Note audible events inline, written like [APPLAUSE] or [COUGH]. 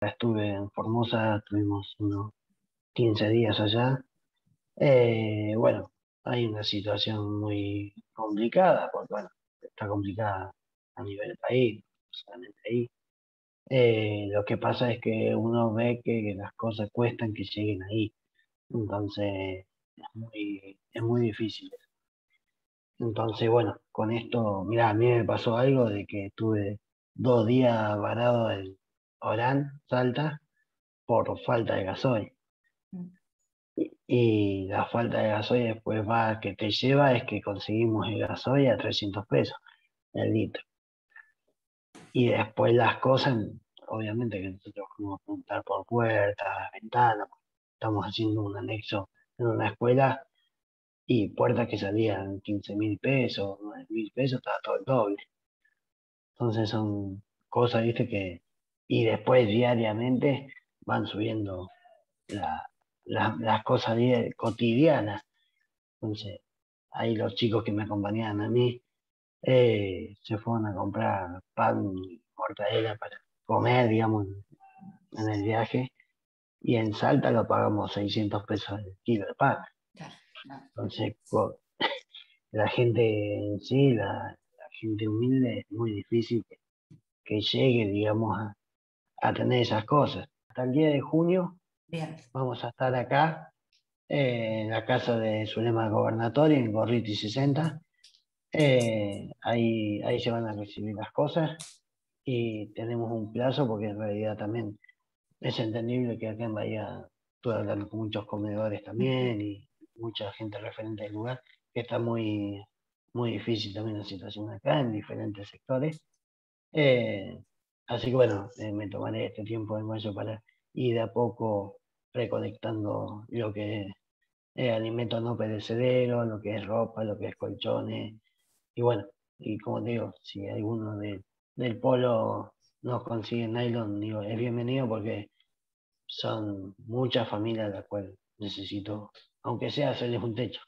Estuve en Formosa, estuvimos unos 15 días allá. Eh, bueno, hay una situación muy complicada, porque bueno, está complicada a nivel país, solamente ahí. Eh, lo que pasa es que uno ve que las cosas cuestan que lleguen ahí. Entonces, es muy, es muy difícil. Entonces, bueno, con esto, mira, a mí me pasó algo de que estuve dos días varado en Orán, Salta, por falta de gasoil. Mm. Y, la falta de gasoil después va, que te lleva es que conseguimos el gasoil a 300 pesos el litro. Y después las cosas, obviamente que nosotros vamos a preguntar por puertas, ventanas, estamos haciendo un anexo en una escuela y puertas que salían 15 mil pesos, 9 mil pesos, estaba todo el doble. Entonces son cosas, viste, que... Y después diariamente van subiendo las cosas cotidianas. Entonces, ahí los chicos que me acompañaban a mí eh, se fueron a comprar pan y mortadela para comer, digamos, en el viaje. Y en Salta lo pagamos 600 pesos el kilo de pan. Entonces, [LAUGHS] la gente en sí, la, gente humilde, es muy difícil que, llegue, digamos, a, tener esas cosas. Hasta el día de junio vamos a estar acá, eh, en la casa de Zulema Gobernatoria, en Gorriti 60. Eh, ahí, ahí se van a recibir las cosas y tenemos un plazo porque en realidad también es entendible que acá en Bahía estoy hablando con muchos comedores también y mucha gente referente del lugar, que está muy, muy difícil también la situación acá en diferentes sectores. Eh, así que bueno, eh, me tomaré este tiempo de mayo para ir de a poco reconectando lo que es alimentos no perecederos, lo que es ropa, lo que es colchones. Y bueno, y como digo, si alguno del polo no consigue nylon, digo, es bienvenido porque son muchas familias las cuales necesito, aunque sea hacerles un techo.